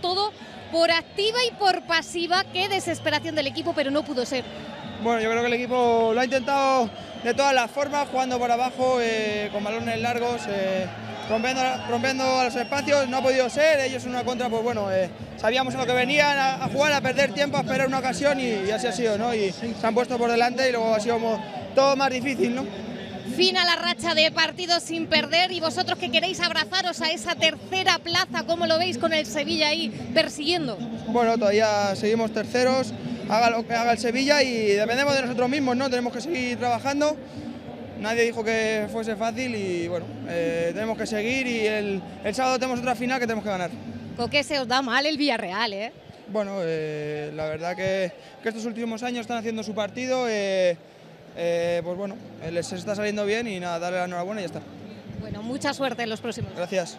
todo por activa y por pasiva. Qué desesperación del equipo, pero no pudo ser. Bueno, yo creo que el equipo lo ha intentado de todas las formas, jugando por abajo, eh, con balones largos, eh, rompiendo, rompiendo los espacios, no ha podido ser, ellos en una contra, pues bueno, eh, sabíamos a lo que venían, a, jugar, a perder tiempo, a esperar una ocasión y, y así ha sido, ¿no? Y se han puesto por delante y luego ha sido todo más difícil, ¿no? Fin a la racha de partidos sin perder y vosotros que queréis abrazaros a esa tercera plaza, ¿cómo lo veis con el Sevilla ahí persiguiendo? Bueno, todavía seguimos terceros, haga lo que haga el Sevilla y dependemos de nosotros mismos, ¿no? Tenemos que seguir trabajando. Nadie dijo que fuese fácil y bueno, eh, tenemos que seguir y el, el sábado tenemos otra final que tenemos que ganar. ¿Con qué se os da mal el Villarreal, eh? Bueno, eh, la verdad que, que estos últimos años están haciendo su partido, eh, eh, pues bueno, les está saliendo bien y nada, darle la enhorabuena y ya está. Bueno, mucha suerte en los próximos. Gracias.